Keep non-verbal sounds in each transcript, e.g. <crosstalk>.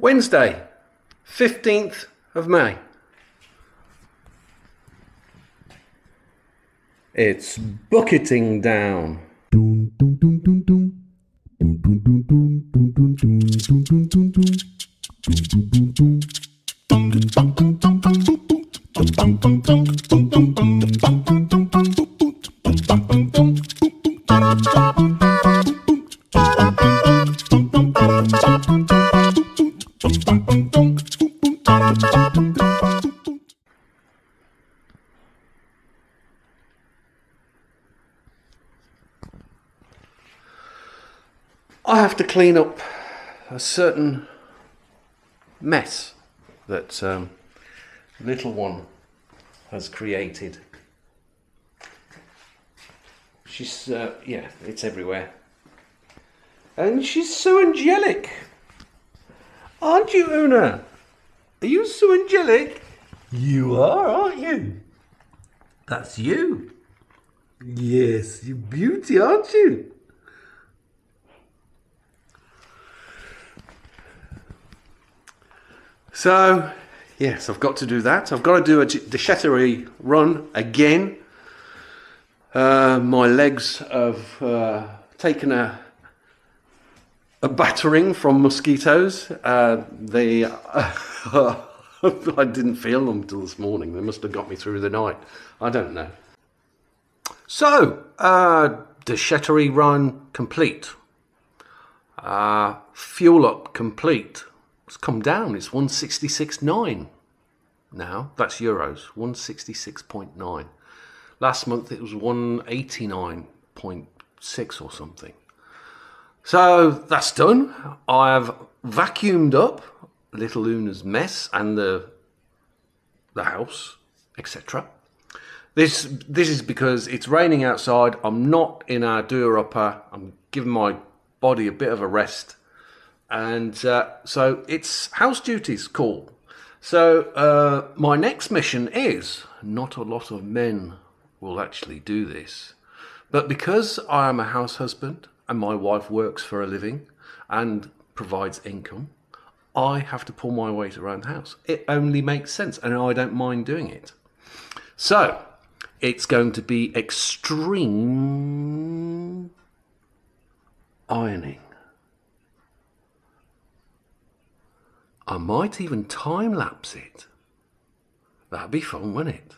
Wednesday, 15th of May. It's bucketing down. I have to clean up a certain mess that um, little one has created. She's, uh, yeah, it's everywhere. And she's so angelic. Aren't you, Una? Are you so angelic? You are, aren't you? That's you. Yes, you beauty, aren't you? So, yes, I've got to do that. I've got to do a Decheterie run again. Uh, my legs have uh, taken a a battering from mosquitoes. Uh, they, <laughs> I didn't feel them until this morning. They must have got me through the night. I don't know. So, uh, Decheterie run complete. Uh, fuel up complete. It's come down. It's 166.9 now. That's euros. 166.9. Last month it was 189.6 or something. So that's done. I have vacuumed up little Una's mess and the the house, etc. This this is because it's raining outside. I'm not in our doer upper. I'm giving my body a bit of a rest, and uh, so it's house duties call. So uh, my next mission is not a lot of men will actually do this, but because I am a house husband and my wife works for a living and provides income, I have to pull my weight around the house. It only makes sense, and I don't mind doing it. So, it's going to be extreme ironing. I might even time lapse it. That'd be fun, wouldn't it?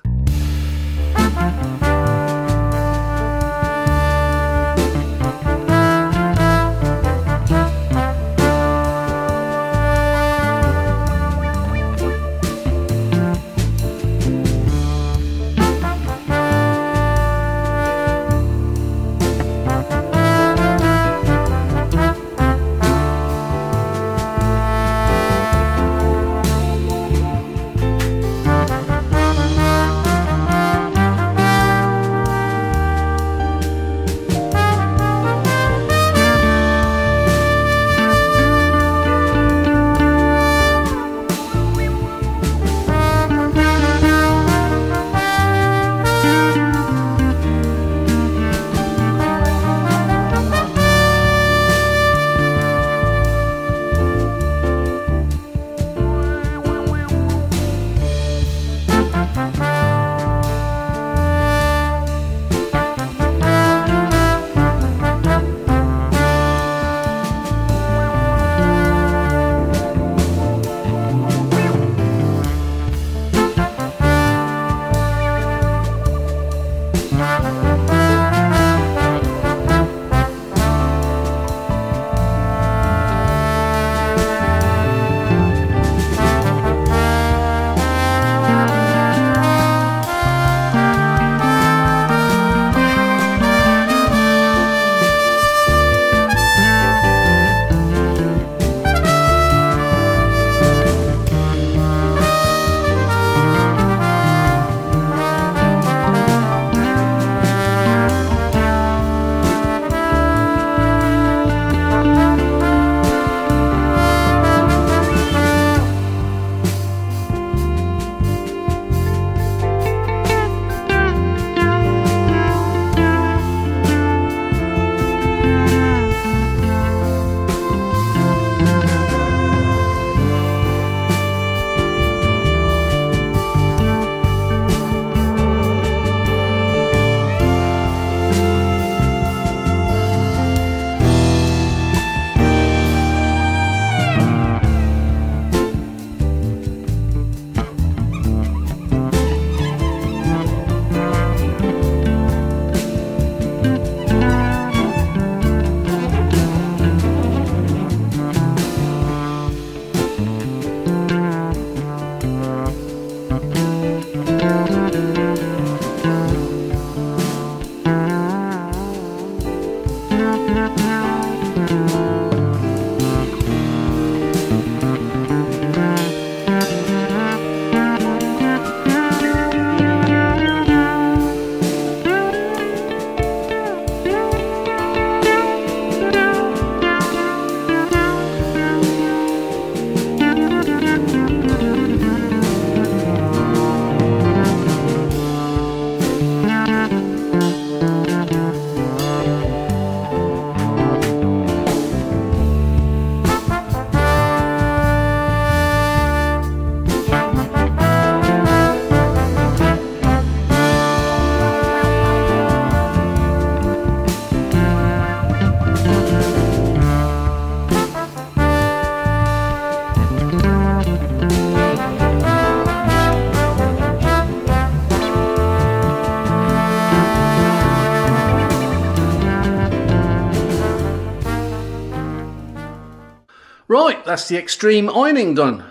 That's the extreme ironing done.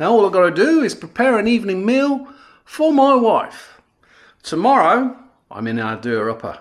Now all I've got to do is prepare an evening meal for my wife. Tomorrow, I'm in our doer upper